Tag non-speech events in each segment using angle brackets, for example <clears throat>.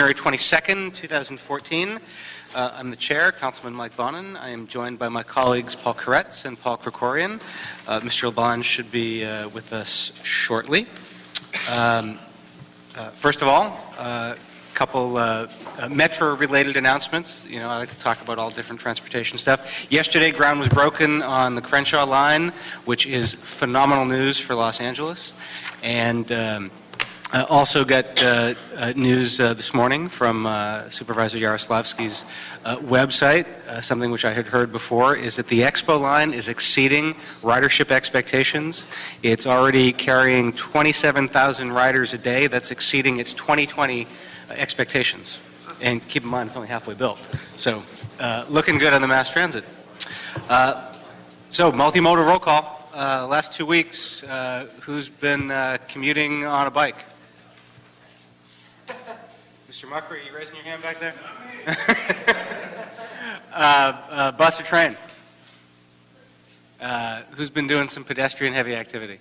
January 22nd, 2014. Uh, I'm the chair, Councilman Mike Bonin. I am joined by my colleagues Paul Koretz and Paul Krekorian. Uh, Mr. LaBonge should be uh, with us shortly. Um, uh, first of all, a couple uh, uh, metro-related announcements. You know, I like to talk about all different transportation stuff. Yesterday, ground was broken on the Crenshaw line, which is phenomenal news for Los Angeles. And um, uh, also got uh, uh, news uh, this morning from uh, Supervisor Yaroslavsky's uh, website. Something which I had heard before is that the Expo line is exceeding ridership expectations. It's already carrying 27,000 riders a day. That's exceeding its 2020 uh, expectations. And keep in mind, it's only halfway built. So, looking good on the mass transit. So, multimodal roll call. Last two weeks, who's been commuting on a bike? Mr. Mucker, are you raising your hand back there? <laughs> uh, uh, bus or train? Uh, who's been doing some pedestrian heavy activity?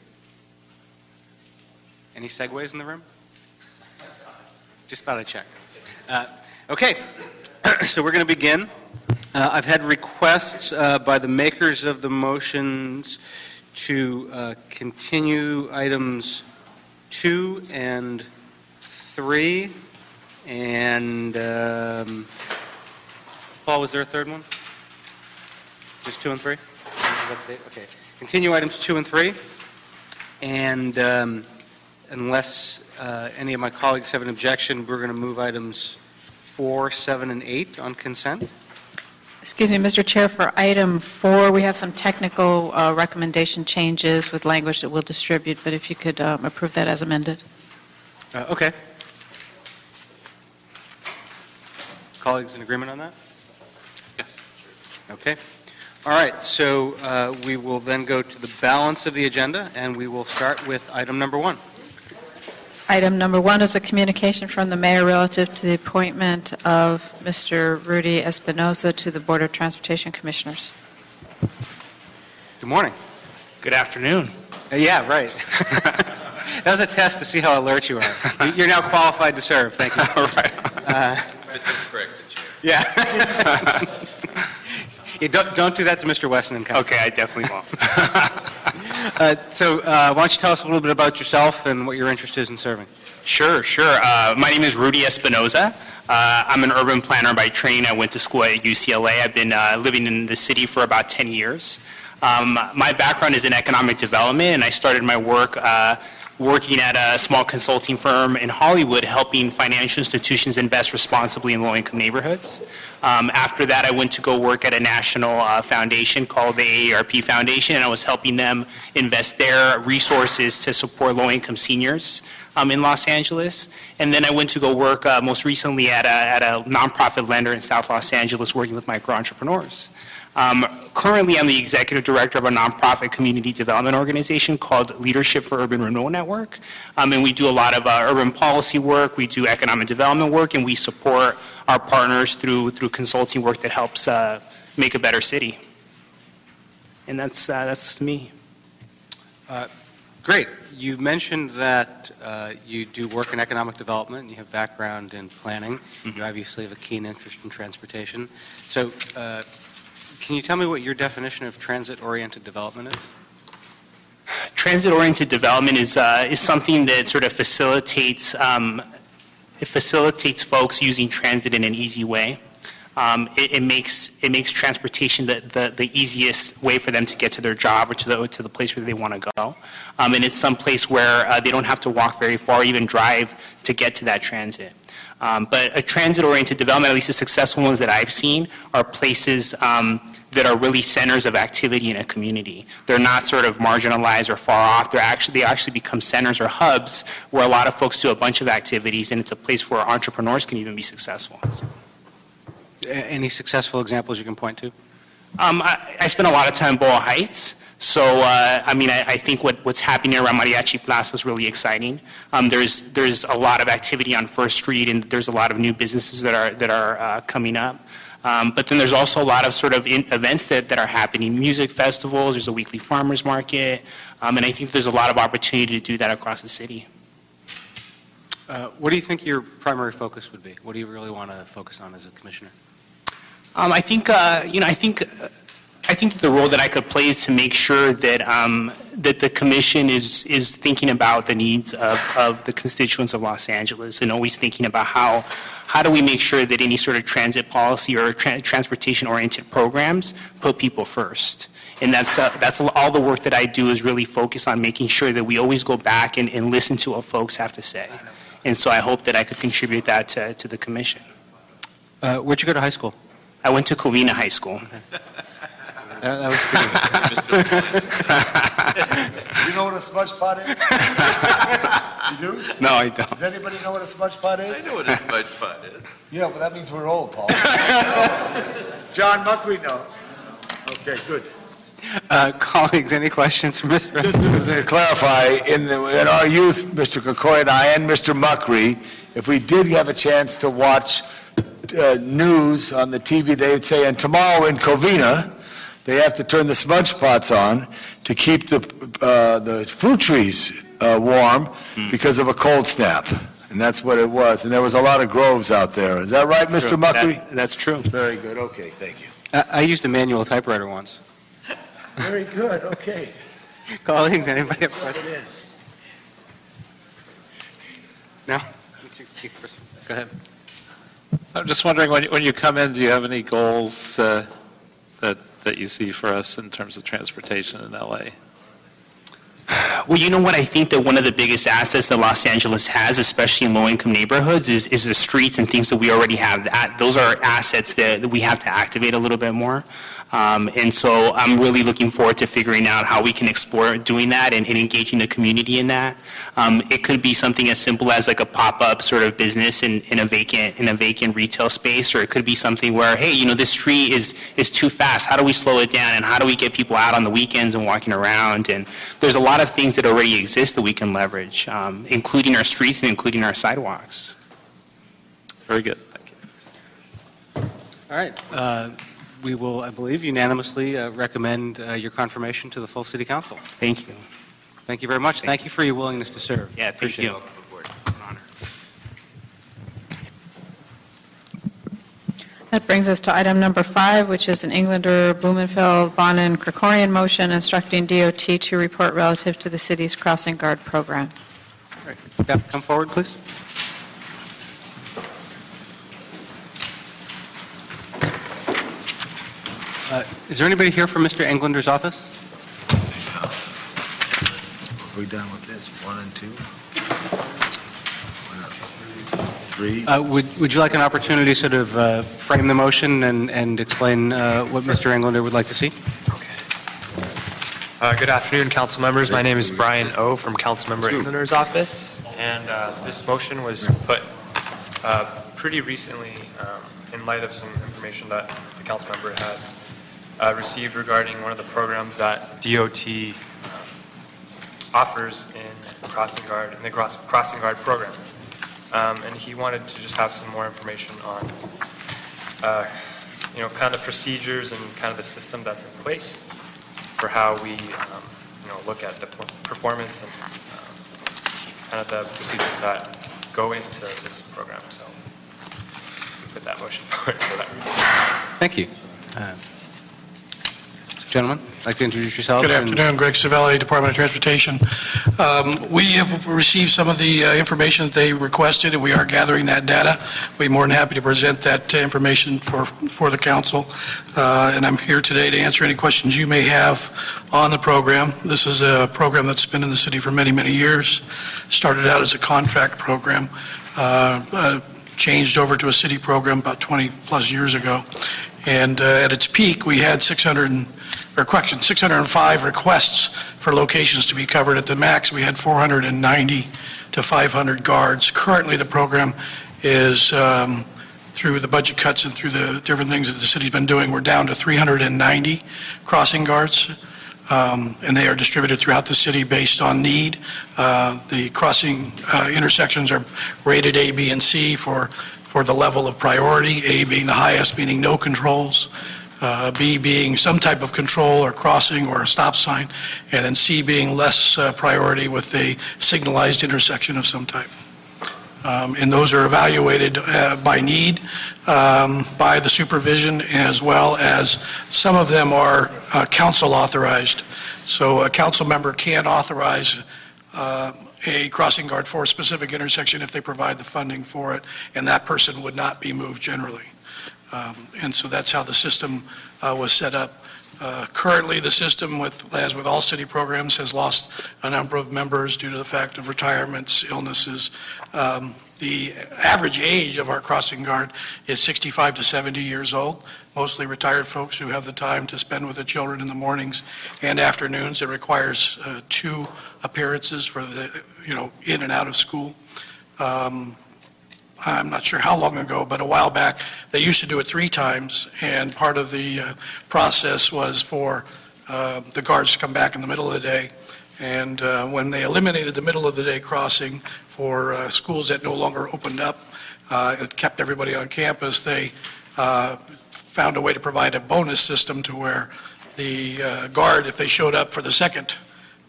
Any Segways in the room? Just thought I'd check. Uh, okay, <clears throat> so we're going to begin. Uh, I've had requests uh, by the makers of the motions to continue items two and three. And um, Paul, was there a third one? Just two and three? Okay. Continue items two and three. And um, unless uh, any of my colleagues have an objection, we're going to move items four, seven, and eight on consent. Excuse me, Mr. Chair, for item four, we have some technical uh, recommendation changes with language that we'll distribute, but if you could um, approve that as amended. Uh, okay. Colleagues in agreement on that? Yes. Okay. All right, so uh, we will then go to the balance of the agenda, and we will start with item number one. Item number one is a communication from the mayor relative to the appointment of Mr. Rudy Espinoza to the Board of Transportation Commissioners. Good morning. Good afternoon. Uh, yeah, right. <laughs> that was a test to see how alert you are. You- You're now qualified to serve. Thank you. <laughs> All right. correct chair. <laughs> Yeah. Don't, don't do that to Mr. Wesson and Council. Okay, I definitely won't. <laughs> Uh, so, uh, why don't you tell us a little bit about yourself and what your interest is in serving? Sure, sure. Uh, my name is Rudy Espinoza. Uh, I'm an urban planner by training. I went to school at UCLA. I've been uh, living in the city for about 10 years. Um, my background is in economic development, and I started my work uh, working at a small consulting firm in Hollywood, helping financial institutions invest responsibly in low-income neighborhoods. Um, after that, I went to go work at a national uh, foundation called the AARP Foundation, and I was helping them invest their resources to support low-income seniors um, in Los Angeles. And then I went to go work uh, most recently at a, at a nonprofit lender in South Los Angeles, working with micro entrepreneurs. Um, currently, I'm the executive director of a nonprofit community development organization called Leadership for Urban Renewal Network. Um, and we do a lot of uh, urban policy work, we do economic development work, and we support our partners through, through consulting work that helps uh, make a better city. And that's, uh, that's me. Great. You mentioned that uh, you do work in economic development, and you have background in planning, you obviously have a keen interest in transportation. So, uh, can you tell me what your definition of transit-oriented development is? transit-oriented development is uh, is something that sort of facilitates um, it facilitates folks using transit in an easy way. Um, it, it makes it makes transportation the, the, the easiest way for them to get to their job or to the to the place where they want to go, um, and it's some place where uh, they don't have to walk very far, or even drive to get to that transit. Um, but a transit-oriented development, at least the successful ones that I've seen, are places um, that are really centers of activity in a community. They're not sort of marginalized or far off. They're actually, they actually become centers or hubs where a lot of folks do a bunch of activities, and it's a place where entrepreneurs can even be successful. Any successful examples you can point to? Um, I, I spent a lot of time in Boyle Heights. So, uh, I mean, I, I think what, what's happening around Mariachi Plaza is really exciting. Um, there's, there's a lot of activity on First Street, and there's a lot of new businesses that are, that are uh, coming up. Um, but then there's also a lot of sort of in, events that, that are happening, music festivals, there's a weekly farmers market, um, and I think there's a lot of opportunity to do that across the city. Uh, What do you think your primary focus would be? What do you really want to focus on as a commissioner? Um, I think, uh, you know, I think, uh, I think the role that I could play is to make sure that, um, that the commission is, is thinking about the needs of, of the constituents of Los Angeles and always thinking about how, how do we make sure that any sort of transit policy or tra- transportation-oriented programs put people first. And that's, uh, that's all the work that I do is really focus on making sure that we always go back and, and listen to what folks have to say. And so I hope that I could contribute that to, to the commission. Uh, Where'd you go to high school? I went to Covina High School. Uh, That was pretty- You know what a smudge pot is? <laughs> You do? No, I don't. Does anybody know what a smudge pot is? I know what a smudge pot is. Yeah, but that means we're old, Paul. <laughs> John Buckley knows. Okay, good. Uh, Colleagues, any questions for Mr. Just to clarify, in the, in our youth, Mr. Kokoi and I, and Mr. Muckery, if we did have a chance to watch uh, news on the TV, they'd say, and tomorrow in Covina, they have to turn the smudge pots on to keep the, uh, the fruit trees uh, warm because of a cold snap. And that's what it was. And there was a lot of groves out there. Is that right, Mr. Muckery? That- That's true. Very good, okay, thank you. I I used a manual typewriter once. Very good, okay. <laughs> Colleagues, anybody have questions? Put it in. No? Go ahead. I'm just wondering, when you, when you come in, do you have any goals uh, that, you see for us in terms of transportation in LA? Well, you know what? I think that one of the biggest assets that Los Angeles has, especially in low-income neighborhoods, is, is the streets and things that we already have. That, those are assets that, that we have to activate a little bit more. Um, and so I'm really looking forward to figuring out how we can explore doing that and, and engaging the community in that. Um, it could be something as simple as like a pop-up sort of business in, in a vacant in a vacant retail space, or it could be something where, hey, you know, this street is is too fast. How do we slow it down, and how do we get people out on the weekends and walking around? And there's a lot of things that already exist that we can leverage, um, including our streets and including our sidewalks. Very good, thank you. All right. Uh, We will, I believe, unanimously uh, recommend uh, your confirmation to the full city council. Thank you. Thank you very much. Thank you for your willingness to serve. Yeah, thank Appreciate you. it. An honor. That brings us to item number five, which is an Englander, Blumenfeld, Bonin, Krekorian motion instructing DOT to report relative to the city's crossing guard program. All right. Staff, come forward, please. Uh, Is there anybody here from Mr. Englander's office? Are We done with this, one and two? Three? Uh, Would Would you like an opportunity to sort of uh, frame the motion and and explain uh, what Mr. Englander would like to see? Uh, Good afternoon, council members. My name is Brian O. from Councilmember Englander's office, and uh, this motion was put uh, pretty recently um, in light of some information that the council member had uh, received regarding one of the programs that DOT um, offers in Crossing Guard, in the Crossing Guard program. Um, And he wanted to just have some more information on, uh, you know, kind of the procedures and kind of the system that's in place for how we, um, you know, look at the performance and um, kind of the procedures that go into this program. So we put that motion <laughs> forward for that. Thank you. Uh, Gentlemen, I'd like to introduce yourselves? Good and- afternoon, Greg Savelli, Department of Transportation. Um, We have received some of the uh, information that they requested, and we are gathering that data. We're more than happy to present that uh, information for for the council, Uh, and I'm here today to answer any questions you may have on the program. This is a program that's been in the city for many, many years. Started out as a contract program, uh, uh, changed over to a city program about 20-plus years ago. And uh, at its peak, we had 600, and- or correction, 605 requests for locations to be covered. At the max, we had 490 to 500 guards. Currently, the program is, um, through the budget cuts and through the different things that the city's been doing, we're down to 390 crossing guards, um, and they are distributed throughout the city based on need. Uh, The crossing uh, intersections are rated A, B, and C for, for the level of priority, A being the highest, meaning no controls, uh, B being some type of control or crossing or a stop sign, and then C being less uh, priority with a signalized intersection of some type. Um, And those are evaluated uh, by need, um, by the supervision, as well as some of them are uh, council authorized. So a council member can authorize uh, a crossing guard for a specific intersection if they provide the funding for it, and that person would not be moved generally. Um, And so that's how the system uh, was set up. Uh, Currently, the system, with, as with all city programs, has lost a number of members due to the fact of retirements, illnesses. Um, The average age of our crossing guard is 65 to 70 years old, mostly retired folks who have the time to spend with the children in the mornings and afternoons. It requires uh, two appearances for the, you know, in and out of school. Um, I'm not sure how long ago, but a while back, they used to do it three times, and part of the uh, process was for uh, the guards to come back in the middle of the day. And uh, when they eliminated the middle of the day crossing for uh, schools that no longer opened up, uh, it kept everybody on campus, they uh, found a way to provide a bonus system to where the guard, if they showed up for the second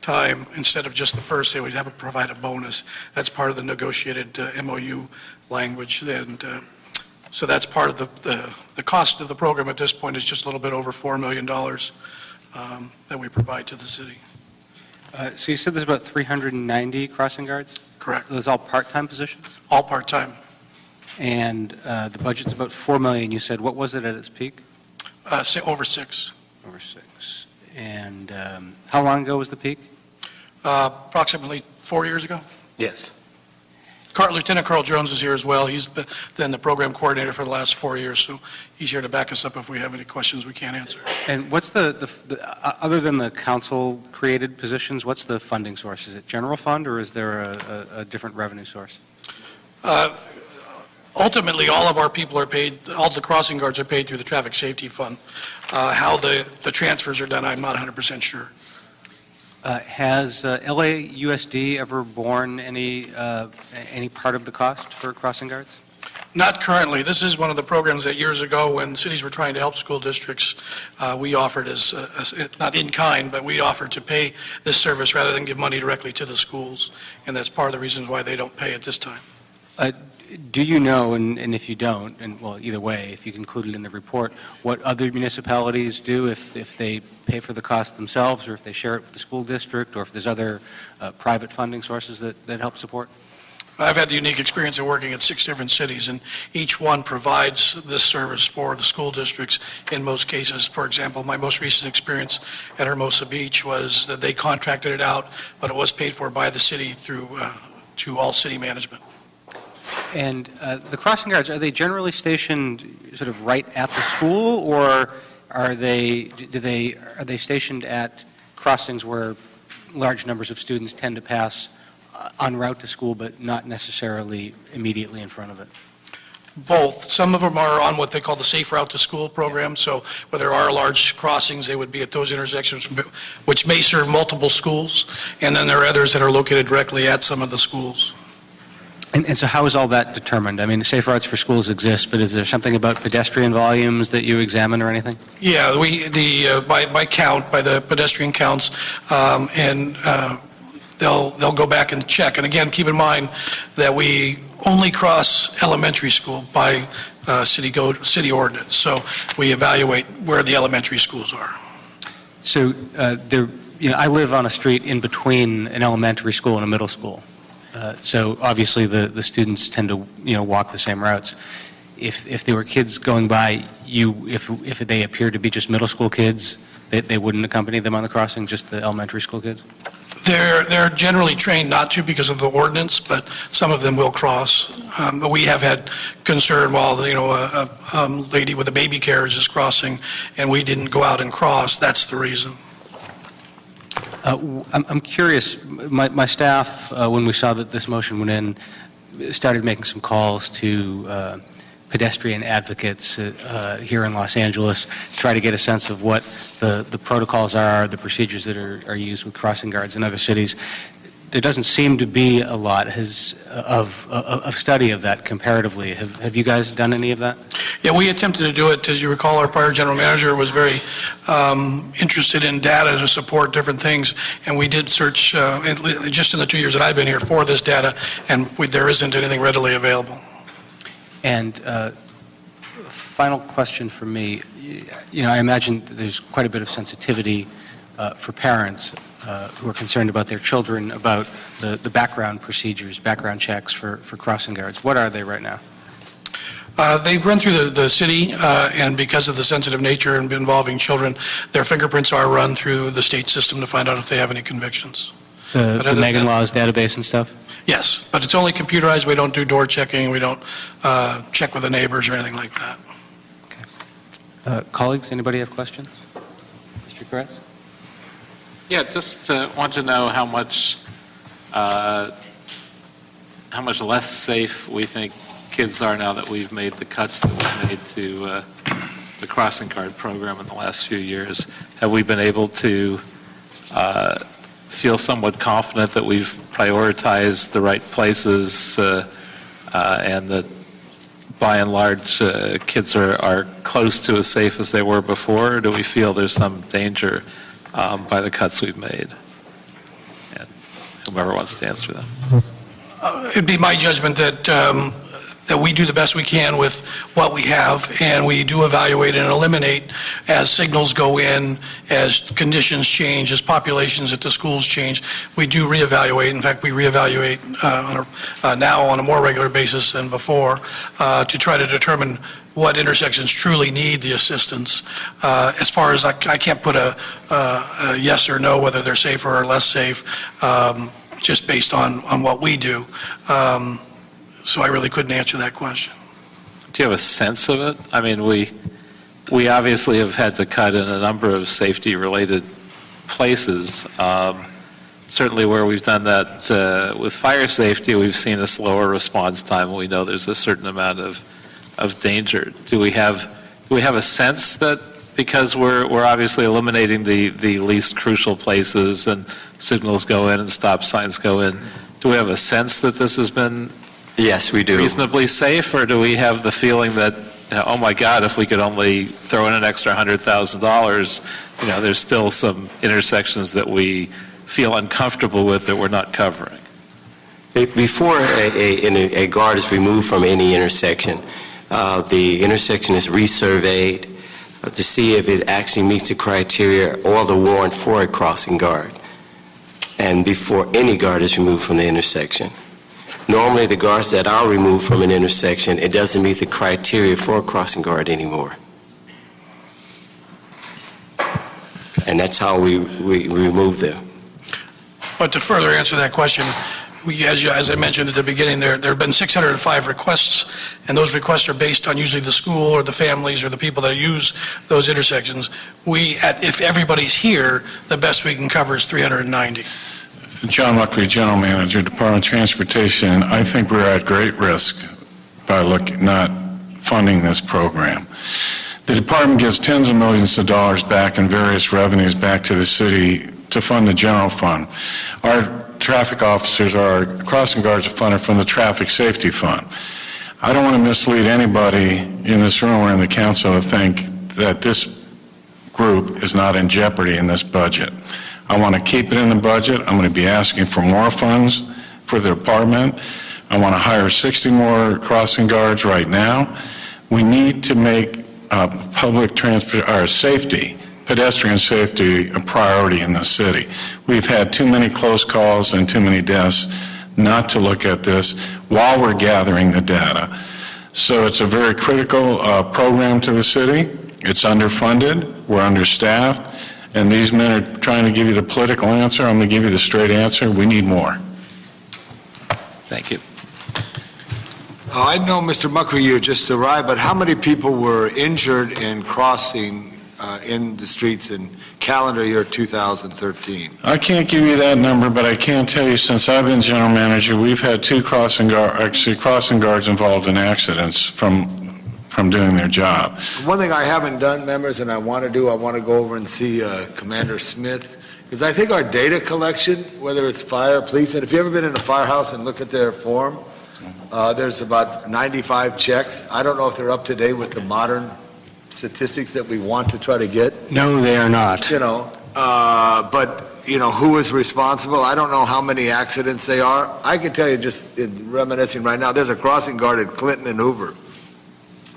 time, instead of just the first, they would have to provide a bonus. That's part of the negotiated uh, MOU language, and uh, so that's part of the, the, the cost of the program at this point is just a little bit over $4 million um, that we provide to the city. Uh, So you said there's about 390 crossing guards? Correct. Are those all part-time positions? All part-time. And uh, the budget's about 4 million, you said. What was it at its peak? Uh, say over six. Over six. And um, how long ago was the peak? Uh, Approximately four years ago. Yes. Car- Lieutenant Carl Jones is here as well. He's the- been the program coordinator for the last four years, so he's here to back us up if we have any questions we can't answer. And what's the, the- the, uh, other than the council-created positions, what's the funding source? Is it general fund, or is there a, a- a different revenue source? Uh, Ultimately, all of our people are paid, all the crossing guards are paid through the Traffic Safety Fund. Uh, How the the transfers are done, I'm not 100% sure. Uh, Has uh, LAUSD ever borne any, uh, any part of the cost for crossing guards? Not currently. This is one of the programs that years ago, when cities were trying to help school districts, uh, we offered as, uh, as- not in kind, but we offered to pay this service rather than give money directly to the schools, and that's part of the reasons why they don't pay at this time. Uh, Do you know, and and if you don't, and well, either way, if you include it in the report, what other municipalities do if if they pay for the cost themselves, or if they share it with the school district, or if there's other uh, private funding sources that that help support? I've had the unique experience of working at six different cities, and each one provides this service for the school districts in most cases. For example, my most recent experience at Hermosa Beach was that they contracted it out, but it was paid for by the city through, uh, to all city management. And uh, the crossing guards, are they generally stationed sort of right at the school, or are they, do they, are they stationed at crossings where large numbers of students tend to pass uh, en route to school, but not necessarily immediately in front of it? Both. Some of them are on what they call the Safe Route to School program, so where there are large crossings, they would be at those intersections, which may serve multiple schools, and then there are others that are located directly at some of the schools. And, and so how is all that determined? I mean, Safe Routes for Schools exists, but is there something about pedestrian volumes that you examine or anything? Yeah, we, the, uh, by, by count, by the pedestrian counts, um, and uh, they'll, they'll go back and check. And again, keep in mind that we only cross elementary school by uh, city code, city ordinance. So we evaluate where the elementary schools are. So uh, there, you know, I live on a street in between an elementary school and a middle school. Uh, so obviously the, the students tend to, you know, walk the same routes. If, if there were kids going by, you, if, if they appeared to be just middle school kids, they, they wouldn't accompany them on the crossing, just the elementary school kids? They're, they're generally trained not to because of the ordinance, but some of them will cross. Um, But we have had concern while, you know, a, a um, lady with a baby carriage is crossing, and we didn't go out and cross. That's the reason. Uh, I'm curious, my my staff, uh, when we saw that this motion went in, started making some calls to uh, pedestrian advocates uh, uh, here in Los Angeles, to try to get a sense of what the the protocols are, the procedures that are are used with crossing guards in other cities. There doesn't seem to be a lot has, of, of, of study of that comparatively. Have, have you guys done any of that? Yeah, we attempted to do it. As you recall, our prior general manager was very um, interested in data to support different things, and we did search, uh, just in the two years that I've been here, for this data, and we- there isn't anything readily available. And uh, final question for me, you know, I imagine there's quite a bit of sensitivity uh, for parents uh, who are concerned about their children, about the, the background procedures, background checks for, for crossing guards. What are they right now? Uh, They run through the, the city, uh, and because of the sensitive nature and involving children, their fingerprints are run through the state system to find out if they have any convictions. The, the Megan Laws database and stuff? Yes, but it's only computerized. We don't do door checking. We don't uh, check with the neighbors or anything like that. Uh, colleagues, anybody have questions? Mr. Koretz? Yeah, just uh, want to know how much, uh, how much less safe we think kids are now that we've made the cuts that we've made to uh, the crossing guard program in the last few years. Have we been able to uh, feel somewhat confident that we've prioritized the right places uh, uh, and that by and large uh, kids are, are close to as safe as they were before? Or do we feel there's some danger um, by the cuts we've made? And whoever wants to answer them. It'd be my judgment that, um, that we do the best we can with what we have, and we do evaluate and eliminate as signals go in, as conditions change, as populations at the schools change. We do reevaluate. In fact, we reevaluate uh, on a- uh, now on a more regular basis than before uh, to try to determine what intersections truly need the assistance. Uh, As far as, I I can't put a a- a yes or no whether they're safer or less safe, um, just based on, on what we do. Um, So I really couldn't answer that question. Do you have a sense of it? I mean, we, we obviously have had to cut in a number of safety-related places. Um, Certainly where we've done that uh, with fire safety, we've seen a slower response time, we know there's a certain amount of, of danger. Do we have, do we have a sense that because we're, we're obviously eliminating the, the least crucial places and signals go in and stop signs go in, do we have a sense that this has been Yes, we do. reasonably safe, or do we have the feeling that, you know, oh my God, if we could only throw in an extra hundred thousand dollars, you know, there's still some intersections that we feel uncomfortable with that we're not covering? Before a, a, a guard is removed from any intersection, uh, the intersection is resurveyed uh, to see if it actually meets the criteria or the warrant for a crossing guard, and before any guard is removed from the intersection. Normally, the guards that are removed from an intersection, it doesn't meet the criteria for a crossing guard anymore. And that's how we, we remove them. But to further answer that question, we, as you, as I mentioned at the beginning, there, there have been 605 requests, and those requests are based on usually the school or the families or the people that use those intersections. We, at, if everybody's here, the best we can cover is 390. John Muckery, General Manager, Department of Transportation. I think we're at great risk by not funding this program. The department gives tens of millions of dollars back in various revenues back to the city to fund the general fund. Our traffic officers, are crossing guards are funded from the Traffic Safety Fund. I don't want to mislead anybody in this room or in the council to think that this group is not in jeopardy in this budget. I want to keep it in the budget. I'm going to be asking for more funds for the department. I want to hire 60 more crossing guards right now. We need to make uh, public transport, or safety, pedestrian safety, a priority in the city. We've had too many close calls and too many deaths not to look at this while we're gathering the data. So it's a very critical uh, program to the city. It's underfunded, we're understaffed, and these men are trying to give you the political answer. I'm going to give you the straight answer. We need more. Thank you. Uh, I know, Mr. Muckery, you just arrived, but how many people were injured in crossing uh, in the streets in calendar year 2013? I can't give you that number, but I can tell you since I've been general manager, we've had two crossing guard, actually crossing guards involved in accidents from, from doing their job. One thing I haven't done, members, and I want to do, I want to go over and see uh, Commander Smith Because I think our data collection, whether it's fire, police, and if you've ever been in a firehouse and look at their form, uh, there's about 95 checks. I don't know if they're up to date with the modern statistics that we want to try to get. No, they are not. you know, uh, but, you know, who is responsible? I don't know how many accidents they are. I can tell you just in reminiscing right now, there's a crossing guard at Clinton and Hoover.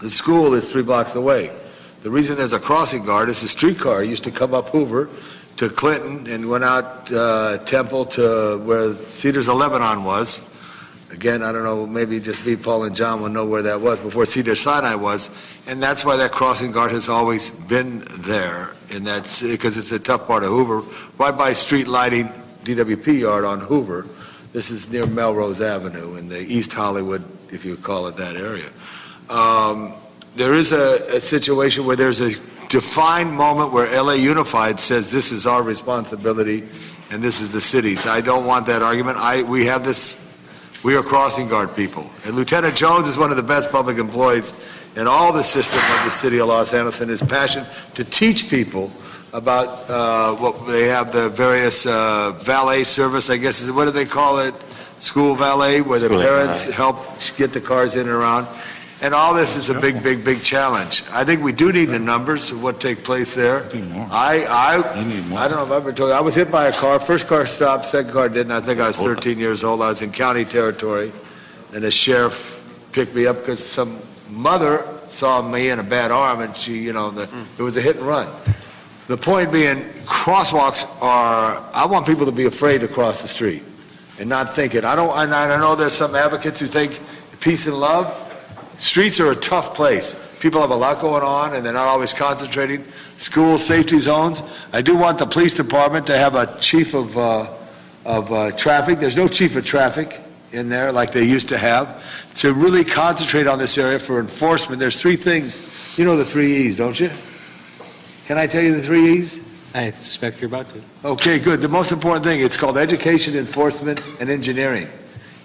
The school is three blocks away. The reason there's a crossing guard is the streetcar used to come up Hoover to Clinton and went out uh, Temple to where Cedars of Lebanon was. Again, I don't know, maybe just me, Paul, and John will know where that was before Cedar Sinai was. And that's why that crossing guard has always been there. And that's because it's a tough part of Hoover, right by street lighting DWP yard on Hoover. This is near Melrose Avenue in the East Hollywood, if you call it that area. Um, there is a, a situation where there's a defined moment where LA Unified says this is our responsibility and this is the city's. I don't want that argument. I, we have this, we are crossing guard people. And Lieutenant Jones is one of the best public employees in all the system of the city of Los Angeles and his passion to teach people about uh, what they have the various uh, valet service, I guess, is what do they call it? School valet, where the School parents valet. help get the cars in and around. And all this is a big, big, big challenge. I think we do need the numbers of what take place there. I, I, You need more. I don't know if I've ever told you, I was hit by a car, first car stopped, second car didn't. I think I was 13 years old. I was in county territory. And the sheriff picked me up because some mother saw me in a bad arm and she, you know, the, mm. it was a hit and run. The point being, crosswalks are, I want people to be afraid to cross the street and not think it. I don't, and I know there's some advocates who think peace and love. Streets are a tough place. People have a lot going on and they're not always concentrating. School safety zones. I do want the police department to have a chief of, uh, of uh, traffic. There's no chief of traffic in there like they used to have. To really concentrate on this area for enforcement, there's three things. You know the three E's, don't you? Can I tell you the three E's? I suspect you're about to. Okay, good. The most important thing, it's called education, enforcement, and engineering.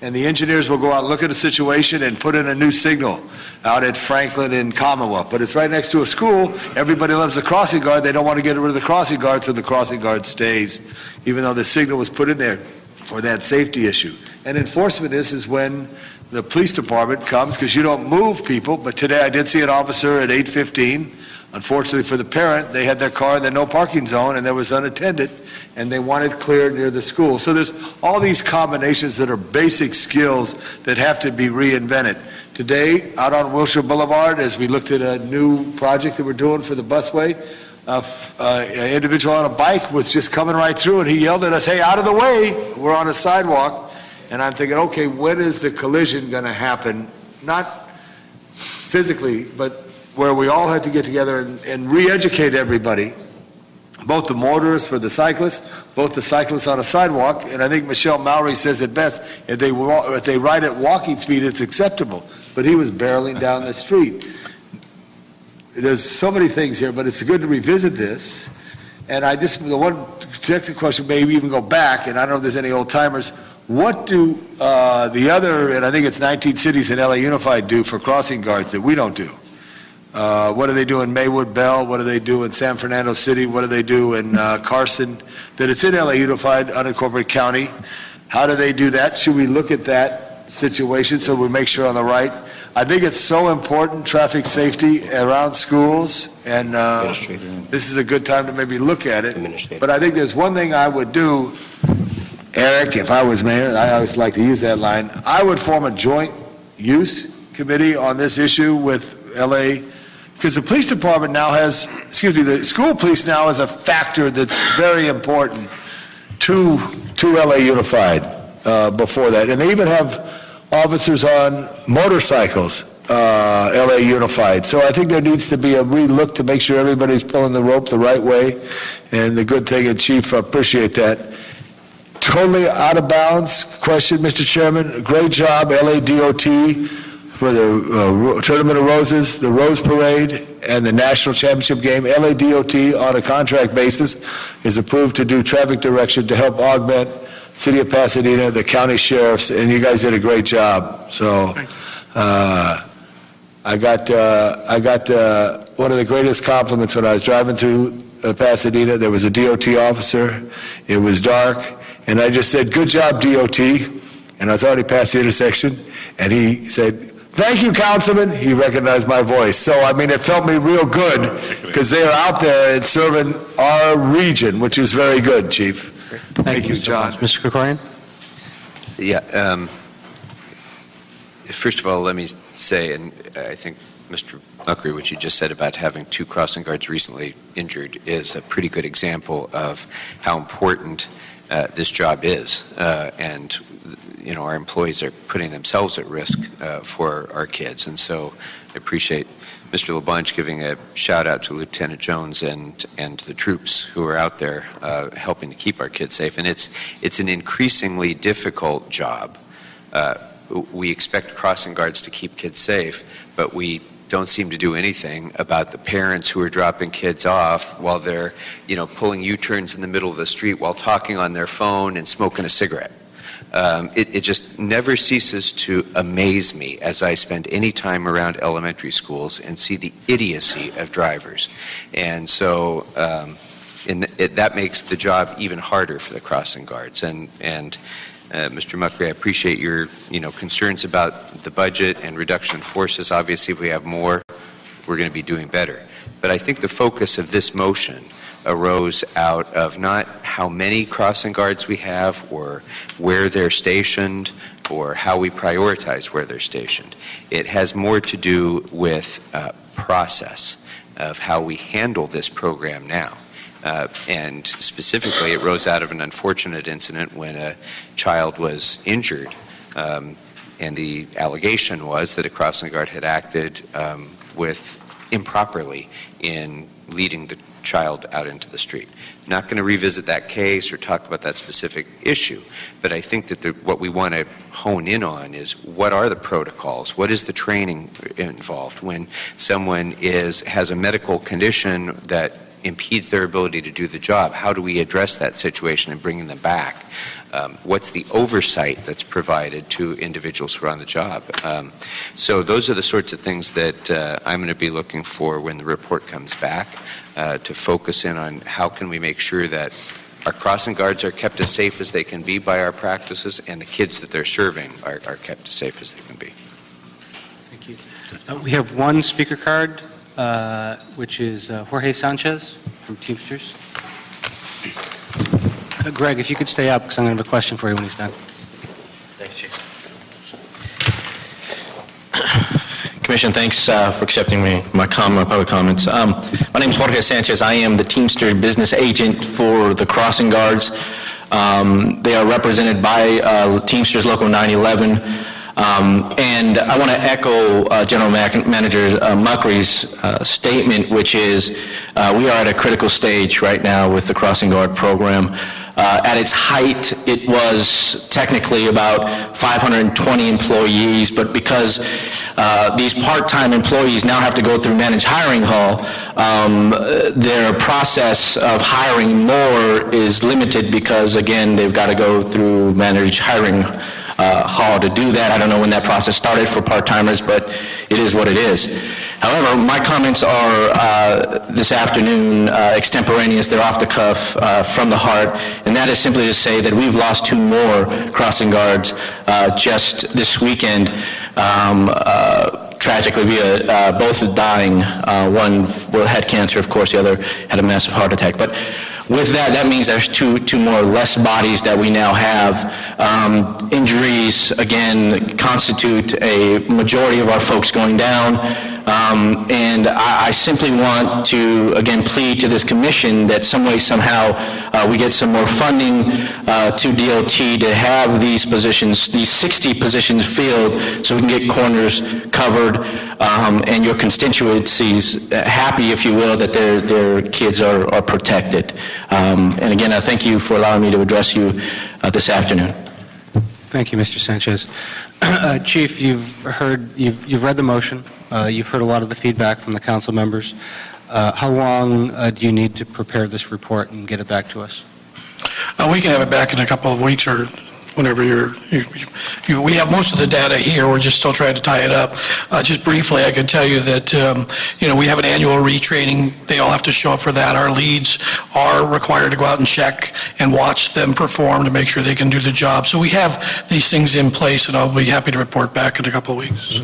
And the engineers will go out, look at a situation, and put in a new signal out at Franklin and Commonwealth. But it's right next to a school. Everybody loves the crossing guard. They don't want to get rid of the crossing guard, so the crossing guard stays, even though the signal was put in there for that safety issue. And enforcement is, is when the police department comes, because you don't move people. But today I did see an officer at 815. Unfortunately for the parent, they had their car in the no parking zone and there was unattended and they wanted cleared near the school. So there's all these combinations that are basic skills that have to be reinvented. Today, out on Wilshire Boulevard, as we looked at a new project that we're doing for the busway, uh, uh, an individual on a bike was just coming right through and he yelled at us, hey, out of the way, we're on a sidewalk. And I'm thinking, okay, when is the collision going to happen? Not physically, but where we all had to get together and, and re-educate everybody, both the motorists for the cyclists, both the cyclists on a sidewalk, and I think Michelle Mowery says it best, if they, wa- if they ride at walking speed, it's acceptable. But he was barreling down the street. There's so many things here, but it's good to revisit this. And I just, the one technical question, maybe even go back, and I don't know if there's any old timers. What do uh, the other, and I think it's 19 cities in LA Unified do for crossing guards that we don't do? Uh, what do they do in Maywood Bell? What do they do in San Fernando City? What do they do in uh, Carson? That it's in LA Unified, unincorporated county. How do they do that? Should we look at that situation so we make sure on the right? I think it's so important, traffic safety around schools, and uh, this is a good time to maybe look at it. But I think there's one thing I would do, Eric, if I was mayor, I always like to use that line, I would form a joint use committee on this issue with LA, because the police department now has, excuse me, the school police now is a factor that's very important to, to LA Unified uh, before that. And they even have officers on motorcycles, uh, LA Unified. So I think there needs to be a relook to make sure everybody's pulling the rope the right way. And the good thing, and Chief, I appreciate that. Totally out of bounds question, Mr. Chairman. Great job, LADOT, for the uh, Tournament of Roses, the Rose Parade, and the National Championship Game. LADOT, on a contract basis, is approved to do traffic direction to help augment City of Pasadena, the county sheriffs, and you guys did a great job. So, uh, I got, uh, I got uh, one of the greatest compliments when I was driving through uh, Pasadena. There was a DOT officer. It was dark. And I just said, good job, DOT. And I was already past the intersection. And he said, thank you, Councilman. He recognized my voice. So, I mean, it felt me real good because they are out there and serving our region, which is very good, Chief. Thank you, Mr. John. LaBonge. Mr. Krekorian? Yeah, um, first of all, let me say, and I think Mr. Muckery, what you just said about having two crossing guards recently injured is a pretty good example of how important uh, this job is. Uh, and, you know, our employees are putting themselves at risk uh, for our kids. And so I appreciate Mr. LaBonge giving a shout out to Lieutenant Jones and, and the troops who are out there uh, helping to keep our kids safe. And it's, it's an increasingly difficult job. Uh, we expect crossing guards to keep kids safe, but we don't seem to do anything about the parents who are dropping kids off while they're, you know, pulling U-turns in the middle of the street while talking on their phone and smoking a cigarette. Um, it, it just never ceases to amaze me as I spend any time around elementary schools and see the idiocy of drivers. And so um, it, that makes the job even harder for the crossing guards. And, and uh, Mr. Muckery, I appreciate your you know, concerns about the budget and reduction in forces. Obviously, if we have more, we're going to be doing better. But I think the focus of this motion arose out of not how many crossing guards we have or where they're stationed or how we prioritize where they're stationed. It has more to do with uh, process of how we handle this program now. Uh, and specifically, it rose out of an unfortunate incident when a child was injured. Um, and the allegation was that a crossing guard had acted um, with improperly in leading the child out into the street. Not going to revisit that case or talk about that specific issue, but I think that the, what we want to hone in on is what are the protocols? What is the training involved when someone is has a medical condition that impedes their ability to do the job? How do we address that situation and bringing them back? Um, what's the oversight that's provided to individuals who are on the job? Um, so those are the sorts of things that uh, I'm going to be looking for when the report comes back uh, to focus in on how can we make sure that our crossing guards are kept as safe as they can be by our practices and the kids that they're serving are, are kept as safe as they can be. Thank you. Uh, we have one speaker card, uh, which is uh, Jorge Sanchez from Teamsters. Uh, Greg, if you could stay up, because I'm going to have a question for you when he's done. Thanks, Chief. <clears throat> Commission, thanks uh, for accepting me, my, com- my public comments. Um, my name is Jorge Sanchez. I am the Teamster business agent for the Crossing Guards. Um, they are represented by uh, Teamsters Local 911. Um, and I want to echo uh, General Manager uh, Muckery's uh, statement, which is uh, we are at a critical stage right now with the Crossing Guard program. Uh, at its height, it was technically about 520 employees, but because uh, these part-time employees now have to go through managed hiring hall, um, their process of hiring more is limited because, again, they've got to go through managed hiring uh, hall to do that. I don't know when that process started for part-timers, but it is what it is. However, my comments are uh, this afternoon uh, extemporaneous. They're off the cuff, uh, from the heart, and that is simply to say that we've lost two more crossing guards uh, just this weekend. Um, tragically via uh, both dying. Uh, one had cancer, of course. The other had a massive heart attack. But with that, that means there's two, two more less bodies that we now have. Um, injuries, again, constitute a majority of our folks going down. Um, and I, I simply want to, again, plead to this commission that some way, somehow, uh, we get some more funding uh, to DOT to have these positions, these 60 positions filled, so we can get corners covered, um, and your constituencies uh, happy, if you will, that their, their kids are, are protected. Um, and again, I thank you for allowing me to address you uh, this afternoon. Thank you, Mr. Sanchez. <clears throat> Uh, Chief, you've heard, you've, you've read the motion. Uh, you've heard a lot of the feedback from the council members. Uh, how long uh, do you need to prepare this report and get it back to us? Uh, We can have it back in a couple of weeks or whenever you're, you- you, we have most of the data here, we're just still trying to tie it up. Uh, Just briefly, I can tell you that, um, you know, we have an annual retraining, they all have to show up for that. Our leads are required to go out and check and watch them perform to make sure they can do the job. So we have these things in place, and I'll be happy to report back in a couple of weeks.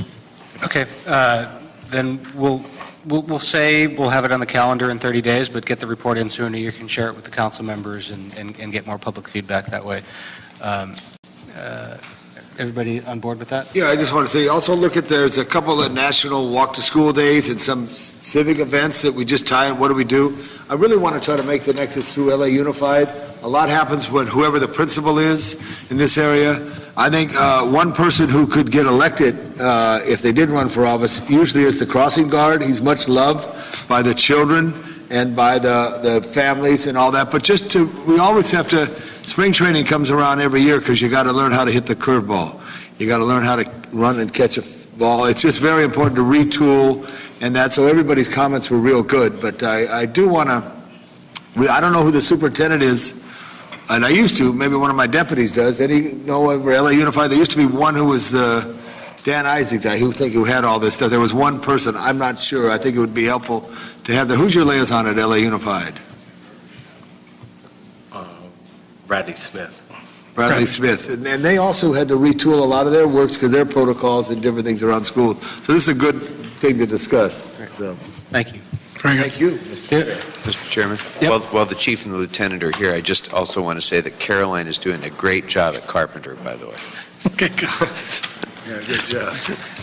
Okay, uh, then we'll, we'll say, we'll have it on the calendar in 30 days, but get the report in sooner. You can share it with the council members and and get more public feedback that way. Um, uh, Everybody on board with that? Yeah, I just want to say, also look at, there's a couple of national walk-to-school days and some civic events that we just tie in, what do we do? I really want to try to make the nexus through LA Unified. A lot happens when whoever the principal is in this area. I think uh, one person who could get elected, uh, if they did run for office, usually is the crossing guard. He's much loved by the children and by the, the families and all that. But just to, we always have to, spring training comes around every year because you got to learn how to hit the curveball. You got to learn how to run and catch a ball. It's just very important to retool and that. So everybody's comments were real good. But I, I do want to, I don't know who the superintendent is, and I used to, maybe one of my deputies does. Any know over LA Unified? There used to be one who was the Dan Isaacs, I who think who had all this stuff. There was one person. I'm not sure. I think it would be helpful to have the. Who's your liaison at LA Unified? Uh, Bradley Smith. Bradley Smith. And, and they also had to retool a lot of their works because their protocols and different things around school. So this is a good thing to discuss. So Thank you. Very good. thank you. Mr. Chairman? Yep. While, while the chief and the lieutenant are here, I just also want to say that Caroline is doing a great job at Carpenter, by the way. <laughs> Okay, good. <laughs> Yeah, good job.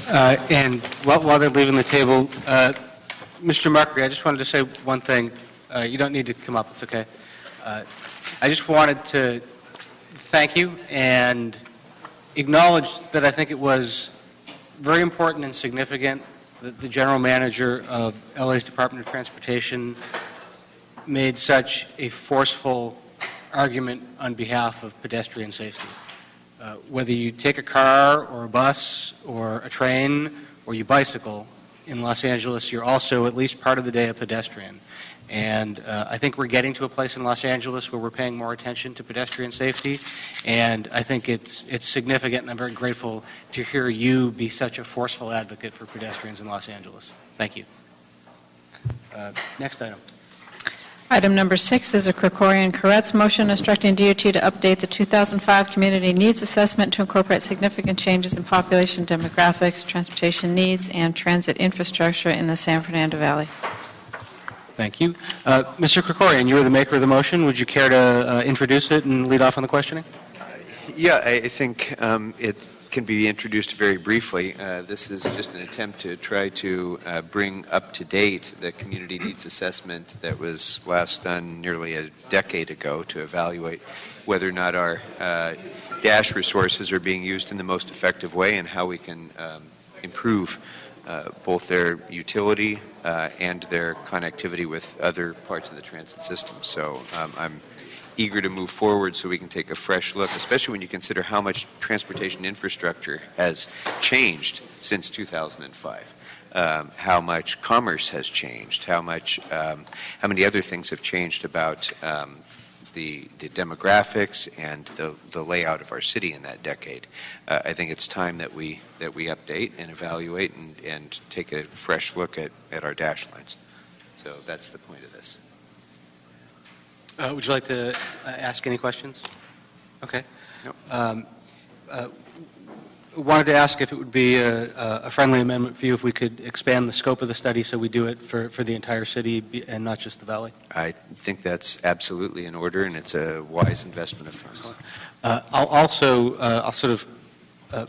Uh, And while while they're leaving the table, uh, Mr. Markey, I just wanted to say one thing. Uh, You don't need to come up, it's okay. Uh, I just wanted to thank you and acknowledge that I think it was very important and significant the general manager of LA's Department of Transportation made such a forceful argument on behalf of pedestrian safety. Uh, Whether you take a car or a bus or a train or you bicycle in Los Angeles, you're also at least part of the day a pedestrian. And uh, I think we're getting to a place in Los Angeles where we're paying more attention to pedestrian safety. And I think it's, it's significant, and I'm very grateful to hear you be such a forceful advocate for pedestrians in Los Angeles. Thank you. Uh, Next item. Item number six is a Krekorian Koretz motion instructing DOT to update the 2005 Community Needs Assessment to incorporate significant changes in population demographics, transportation needs, and transit infrastructure in the San Fernando Valley. Thank you. Uh, Mr. Krekorian, you were the maker of the motion. Would you care to uh, introduce it and lead off on the questioning? Yeah, I I think um, it can be introduced very briefly. Uh, This is just an attempt to try to uh, bring up to date the community needs assessment that was last done nearly a decade ago to evaluate whether or not our uh, dash resources are being used in the most effective way and how we can um, improve uh, both their utility uh, and their connectivity with other parts of the transit system. So um, I'm eager to move forward so we can take a fresh look, especially when you consider how much transportation infrastructure has changed since 2005. Um, how much commerce has changed, how much, um, how many other things have changed about um, the, the demographics and the, the layout of our city in that decade. Uh, I think it's time that we that we update and evaluate and, and take a fresh look at, at our dash lines. So that's the point of this. Uh, Would you like to uh, ask any questions? Okay. Um, uh, Wanted to ask if it would be a a friendly amendment for you if we could expand the scope of the study so we do it for for the entire city and not just the valley? I think that's absolutely in order, and it's a wise investment of funds. Uh, I'll also, uh, I'll sort of uh,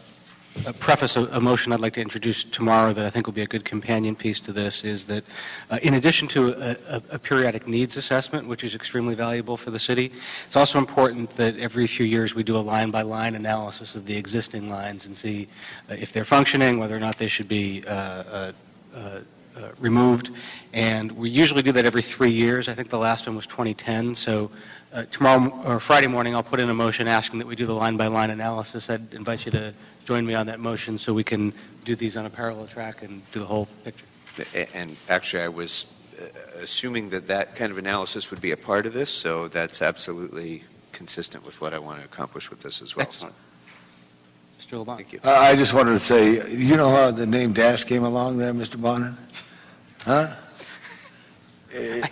uh, preface a, a motion I'd like to introduce tomorrow that I think will be a good companion piece to this, is that uh, in addition to a, a, a periodic needs assessment, which is extremely valuable for the city, it's also important that every few years we do a line-by-line analysis of the existing lines and see uh, if they're functioning, whether or not they should be uh, uh, uh, removed. And we usually do that every three years. I think the last one was 2010. So uh, tomorrow or Friday morning, I'll put in a motion asking that we do the line-by-line analysis. I'd invite you to join me on that motion so we can do these on a parallel track and do the whole picture. And actually, I was uh, assuming that that kind of analysis would be a part of this, so that's absolutely consistent with what I want to accomplish with this as well. Excellent. Mr. LaBonge. Thank you. Uh, I just wanted to say, you know how the name Dash came along there, Mr. Bonin? Huh? <laughs>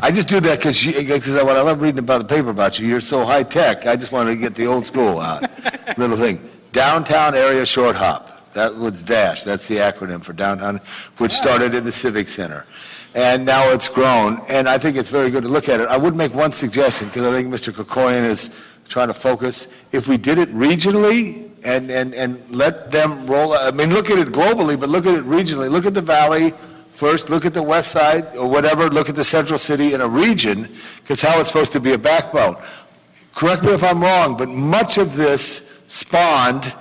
I just do that because when I love reading about the paper about you, you're so high-tech, I just wanted to get the old school out. <laughs> Little thing. Downtown Area Short Hop. That was DASH, that's the acronym for downtown, which started in the Civic Center. And now it's grown, and I think it's very good to look at it. I would make one suggestion, because I think Mr. Krekorian is trying to focus. If we did it regionally and, and, and let them roll, I mean, look at it globally, but look at it regionally. Look at the valley first, look at the west side or whatever, look at the central city in a region, because how it's supposed to be a backbone. Correct me if I'm wrong, but much of this spawned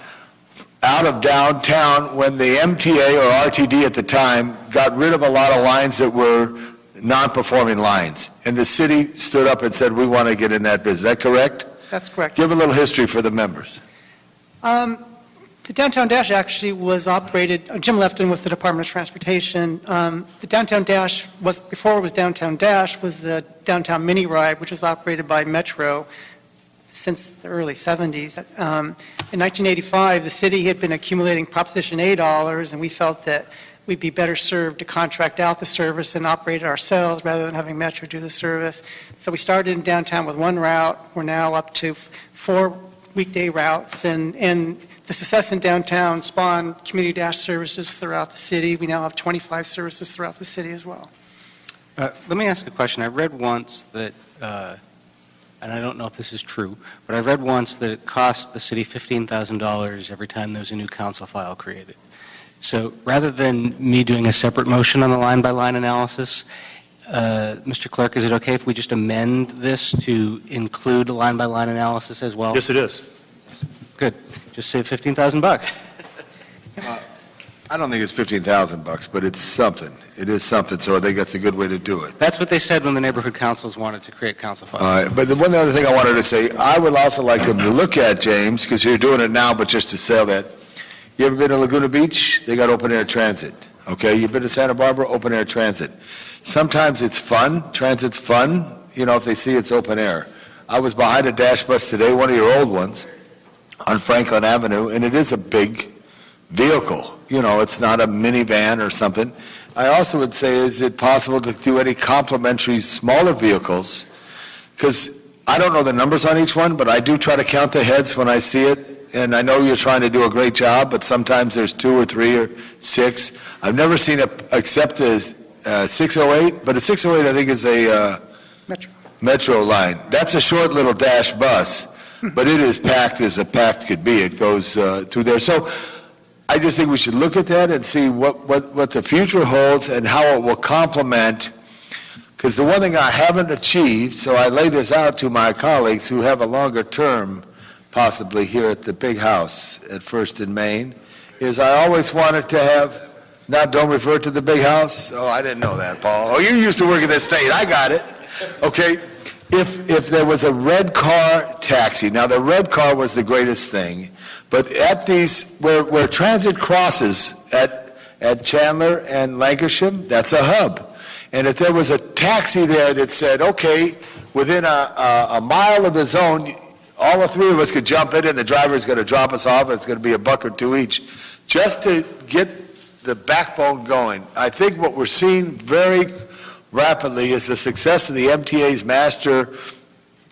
out of downtown when the MTA or RTD at the time got rid of a lot of lines that were non-performing lines. And the city stood up and said, we want to get in that business. Is that correct? That's correct. Give a little history for the members. Um, The Downtown Dash actually was operated, uh, Jim Lefton with the Department of Transportation. Um, The Downtown Dash was, before it was Downtown Dash, was the Downtown Mini Ride, which was operated by Metro since the early 70s. Um, In 1985, the city had been accumulating Proposition A dollars, and we felt that we'd be better served to contract out the service and operate it ourselves rather than having Metro do the service. So we started in downtown with one route. We're now up to four weekday routes, and, and the success in downtown spawned community dash services throughout the city. We now have 25 services throughout the city as well. Uh, Let me ask a question. I read once that, uh, and I don't know if this is true, but I read once that it cost the city $15,000 every time there's a new council file created. So rather than me doing a separate motion on the line-by-line analysis, uh, Mr. Clerk, is it okay if we just amend this to include the line-by-line analysis as well? Yes, it is. Good. Just save 15,000 bucks. I don't think it's 15,000 bucks, but it's something. It is something, so I think that's a good way to do it. That's what they said when the neighborhood councils wanted to create council files. All right, but the one other thing I wanted to say, I would also like them to look at, James, because you're doing it now, but just to sell that. You ever been to Laguna Beach? They got open air transit. Okay, you've been to Santa Barbara? Open air transit. Sometimes it's fun. Transit's fun, you know, if they see it's open air. I was behind a dash bus today, one of your old ones, on Franklin Avenue, and it is a big vehicle. You know, it's not a minivan or something. I also would say, is it possible to do any complementary smaller vehicles? Because I don't know the numbers on each one, but I do try to count the heads when I see it. And I know you're trying to do a great job, but sometimes there's two or three or six. I've never seen a, except a, uh 608, but a 608 I think is a uh, Metro. metro line. That's a short little dash bus, but it is packed as a packed could be. It goes uh, through there. So I just think we should look at that and see what, what, what the future holds and how it will complement. Because the one thing I haven't achieved, so I lay this out to my colleagues who have a longer term possibly here at the big house at First in Main, is I always wanted to have, Now, don't refer to the big house. Oh, I didn't know that, Paul. Oh, you used to work in the state. I got it. Okay. If, if there was a red car taxi, now the red car was the greatest thing, but at these, where, where transit crosses at, at Chandler and Lankershim, that's a hub. And if there was a taxi there that said, okay, within a, a, a mile of the zone, all the three of us could jump in and the driver's going to drop us off, it's going to be a buck or two each, just to get the backbone going. I think what we're seeing very rapidly is the success of the MTA's master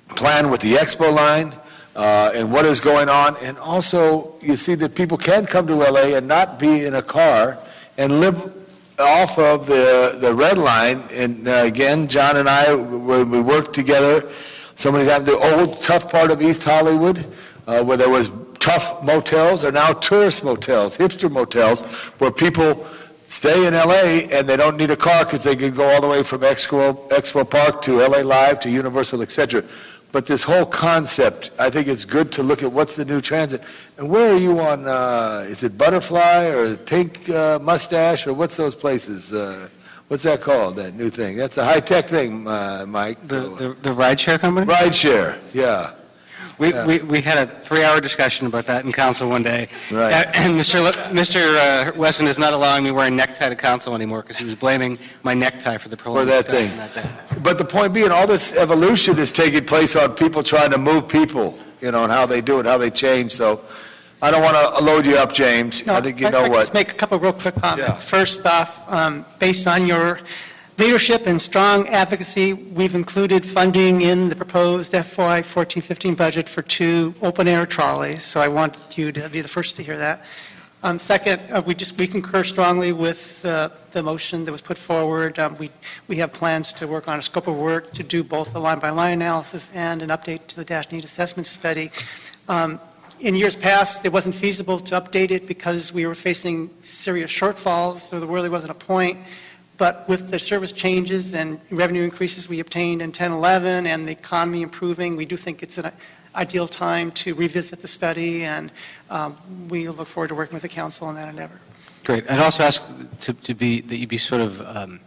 plan with the Expo line uh, and what is going on. And also, you see that people can come to LA and not be in a car and live off of the, the red line. And uh, again, John and I, when we worked together so many times, the old tough part of East Hollywood, uh, where there was tough motels, are now tourist motels, hipster motels, where people stay in LA and they don't need a car because they can go all the way from Expo, Expo Park to LA Live to Universal, etc. But this whole concept, I think it's good to look at what's the new transit. And where are you on, uh, is it Butterfly or Pink uh, Mustache or what's those places? Uh, what's that called, that new thing? That's a high-tech thing, uh, Mike. The, the, the rideshare company? Rideshare, yeah. We, we, we had a three-hour discussion about that in council one day. Right. Uh, And Mr. Le- Mr. uh, Wesson is not allowing me wearing necktie to council anymore because he was blaming my necktie for the For prolonged that thing. that day. But the point being, all this evolution is taking place on people trying to move people, you know, and how they do it, how they change, so I don't want to load you up, James. I think you I'd know like to what. just make a couple real quick Yeah. comments. First off, um, based on your leadership and strong advocacy, we've included funding in the proposed FY 14-15 budget for two open-air trolleys, so I want you to be the first to hear that. Um, Second, uh, we just, we concur strongly with uh, the motion that was put forward. Um, We, we have plans to work on a scope of work to do both the line-by-line analysis and an update to the Dash Need Assessment Study. Um, in years past, it wasn't feasible to update it because we were facing serious shortfalls, so there really wasn't a point. But with the service changes and revenue increases we obtained in 10, 11, and the economy improving, we do think it's an ideal time to revisit the study, and um, we look forward to working with the council on that endeavor. Great. I'd also ask to, to be, that you be sort of um,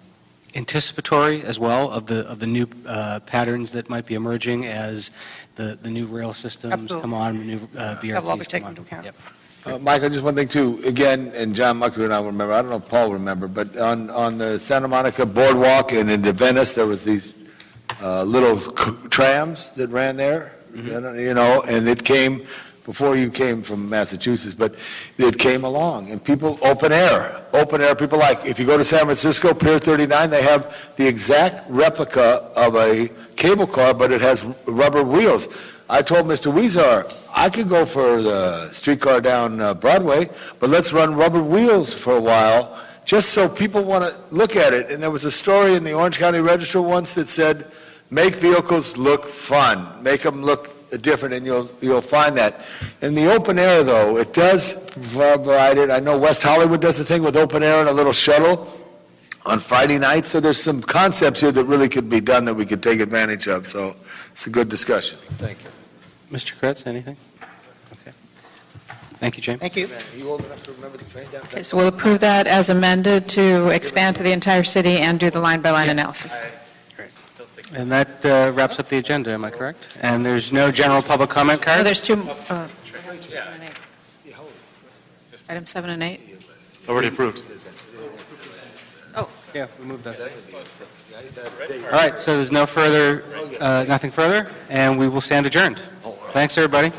anticipatory as well of the, of the new uh, patterns that might be emerging as the, the new rail systems Absolutely. come on, the new uh, BRTs That will all be come taken on. into account. Yep. Uh, Michael, just one thing too, again, and John Mucker and I will remember, I don't know if Paul will remember, but on, on the Santa Monica Boardwalk and into Venice, there was these uh, little c- trams that ran there, you know- you know, and it came, before you came from Massachusetts, but it came along, and people, open air, open air, people like, if you go to San Francisco, Pier 39, they have the exact replica of a cable car, but it has rubber wheels. I told Mr. Huizar, I could go for the streetcar down uh, Broadway, but let's run rubber wheels for a while, just so people want to look at it. And there was a story in the Orange County Register once that said, make vehicles look fun, make them look different, and you'll, you'll find that. In the open air, though, it does provide it. I know West Hollywood does the thing with open air and a little shuttle on Friday night, so there's some concepts here that really could be done that we could take advantage of, so it's a good discussion. Thank you. Mr. Koretz, anything? Okay. Thank you, James. Thank you. Are you old enough to remember the train down? Okay, so we'll approve that as amended to expand to the entire city and do the line-by-line analysis. And that uh, wraps up the agenda, am I correct? And there's no general public comment Oh, card? there's two, uh, seven and eight. Item seven and eight? Already approved. Oh, Yeah, we moved that. All right, so there's no further, uh, nothing further, and we will stand adjourned. Thanks, everybody.